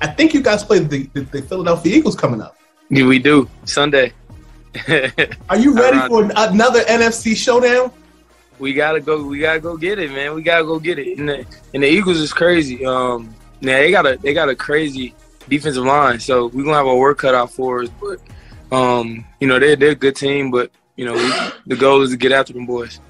I think you guys play the, the, the Philadelphia Eagles coming up. Yeah, we do Sunday. Are you ready for another NFC showdown? We gotta go. We gotta go get it, man. We gotta go get it. And the, and the Eagles is crazy. Um, yeah, they got a they got a crazy defensive line, so we're gonna have a work cut out for us. But um, you know, they're they're a good team, but you know, we, the goal is to get after them boys.